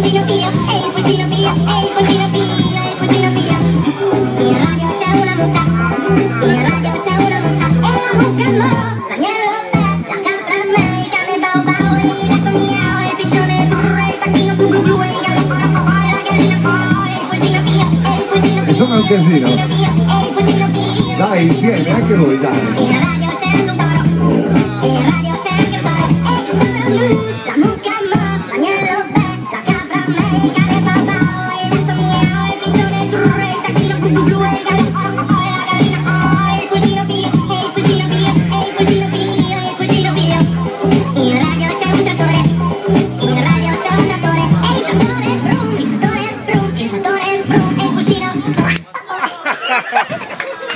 pulcino via, ehi il pulcino via, ehi il pulcino via, ehi il pulcino via. In radio c'è una mucca, in radio c'è una mucca, e la mucca mo, l'agnello me, la capra me, il cane bau bau, il gatto miau, il piccione brrr, il tacchino blu blu blu, e il gallo poro poro, e la gallina poi, il pulcino via, ehi un casino. il pulcino via, ehi pulcino via. Dai, insieme, anche voi, dai. In radio c'è anche un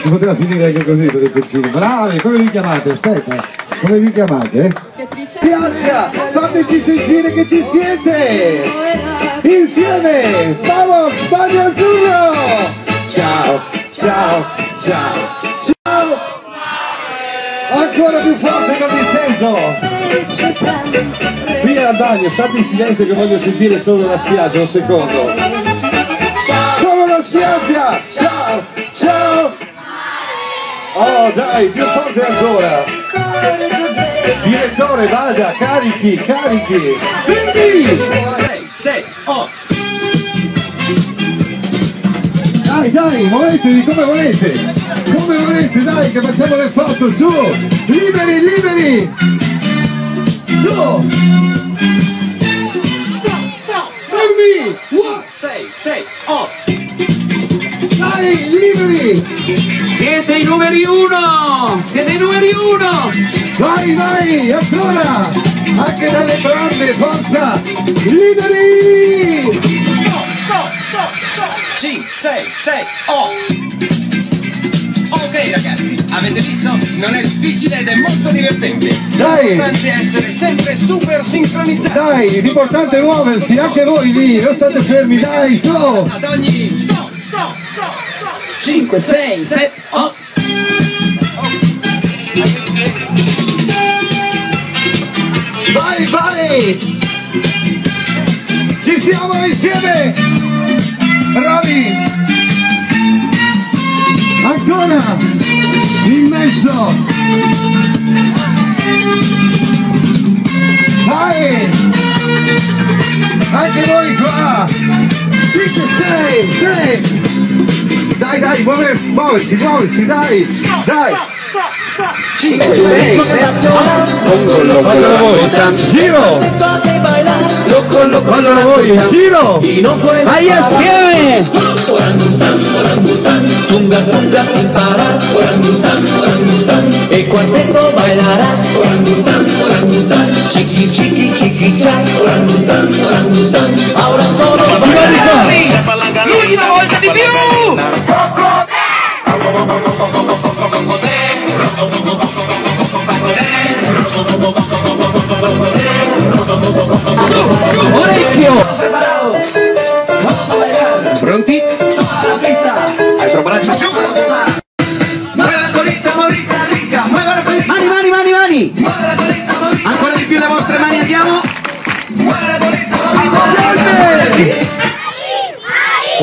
Si poteva finire anche così per il pulcino. Bravi, come vi chiamate? Aspetta, come vi chiamate? Piazza, fateci sentire che ci siete! Insieme! Vamos, Bagno Azzurro! Ciao, ciao, ciao, ciao! Ancora più forte non vi sento! Via Daniel, state in silenzio che voglio sentire solo la spiaggia, un secondo. Solo la spiaggia! Oh dai, più forte ancora! Direttore, vada, carichi, carichi! Quindi! 6, 6, 8. Dai, dai, muovetevi come volete! Come volete, dai, che facciamo le foto, su! Liberi, liberi! Su! Fermi! 6, 6, 8. Dai, liberi! Siete i numeri uno! Siete i numeri uno! Vai, vai, ancora! Anche dalle brande, forza! Liberi! 5, 6, 6, 8. Ok ragazzi, avete visto? Non è difficile ed è molto divertente. Dai! L'importante è essere sempre super sincronizzati. Dai, l'importante è muoversi, anche voi lì, non state fermi, dai, su! Ad ogni stop, stop. 5, 6, 7, 8. Vai, vai! Ci siamo insieme! Bravi! Ancora! In mezzo! Vai! Anche voi qua! 5, 6, 6! dai, mueves, mueves y mueves y dai, dai. Cinco, seis, loco, loco, lo voy, giro, loco, loco, lo voy, giro, ahí es sieve, orangután, tunga, tunga sin parar, cuarteto bailarás, orangután, orangután, chiqui, chiqui, chiqui, chay, orangután, orangután, ahora todo Su,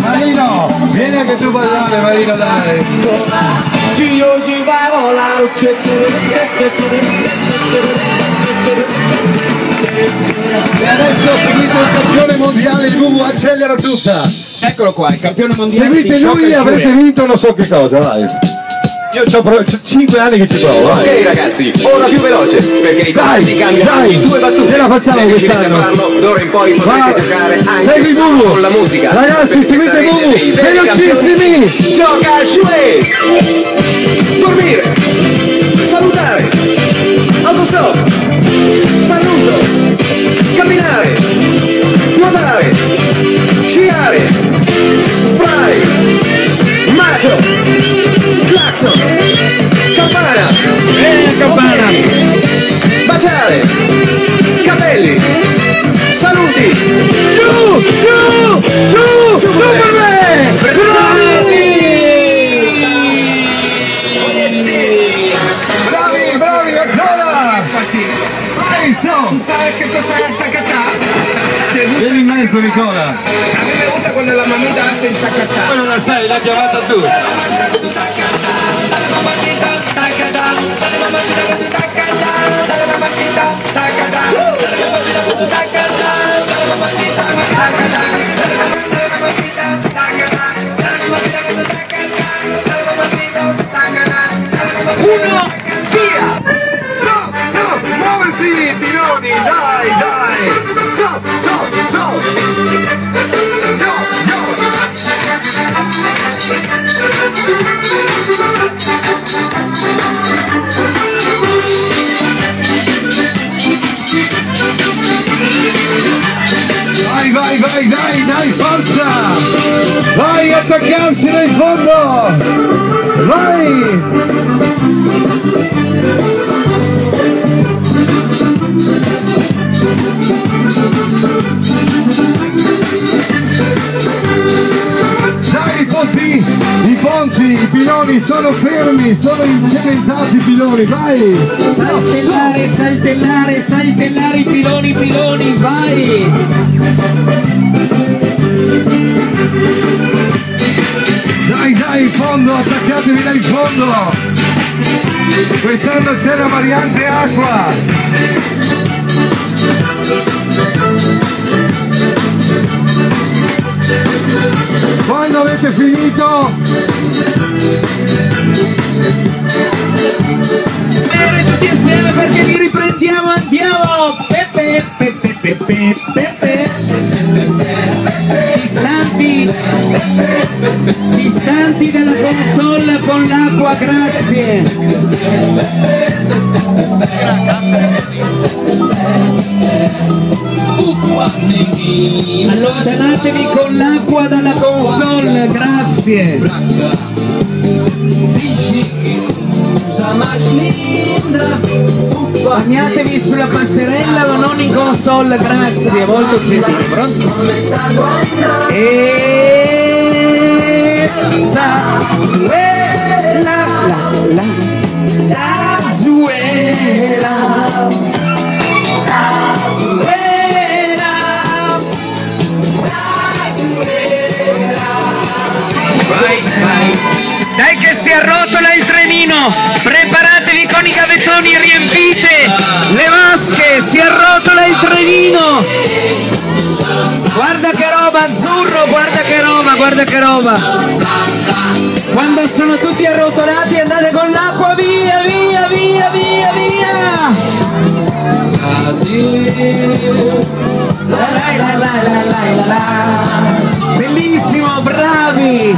Marino! Vieni anche tu a ballare Marino dai! E adesso seguite il campione mondiale di Bubu accelera tutta! Eccolo qua, il campione mondiale. Seguite lui e avrete vinto non so che cosa, vai! Io ho 5 anni che ci provo, vai! Ok ragazzi, ora più veloce, perché i Dai, cambiano dai, in due battute. ce la facciamo Se quest'anno. d'ora in poi potrete Va, giocare anche segui con la musica. Ragazzi, seguite veri Velocissimi. Gioca Shue! campana! Eh, campana! Baciare! Capelli! Saluti! Giù! Giù! Giù! Superman! Bravi! Bravi, bravi, ancora! Vai, su! Sai che cos'è attaccata? Vieni in mezzo, Nicola! A me mi è venuta quella mamita senza attaccata! Ma non la sai, l'ha chiamata tu! mamacita, dale mamacita, dale Dale mamacita, mamacita, canta Dale mamacita, ta, canta Dale mamacita, ta, canta attaccarsi nel fondo! Vai! Dai, i ponti, i ponti, i piloni sono fermi, sono incementati i piloni, vai! Saltellare, saltellare, saltellare i piloni, piloni, vai! Dai, dai, in fondo, attaccatevi là in fondo! Quest'anno c'è la variante acqua! Quando avete finito, tutti insieme perché li riprendiamo, andiamo! Pepe, pepe, pepe, pepe! Distanti dalla console con l'acqua, grazie! Allontanatevi con l'acqua dalla console, grazie! Bagnatevi sulla passerella ma non in console, grazie, molto gentile. Pronto? E Sazuela, la, la. Sazuela. Sazuela. Vai, vai. Dai che si arrotola il trenino! Preparatevi con i gavettoni arrotola il trenino! Guarda che roba, azzurro! Guarda che roba, guarda che roba! Quando sono tutti arrotolati andate con l'acqua via, via, via, via, via! Bellissimo, bravi!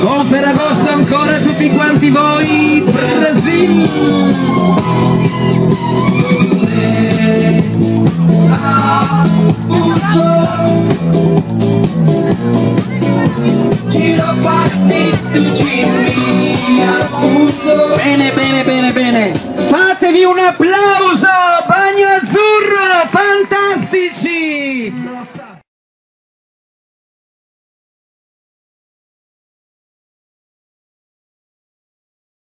Buon Ferragosto ancora a tutti quanti voi, Brasil!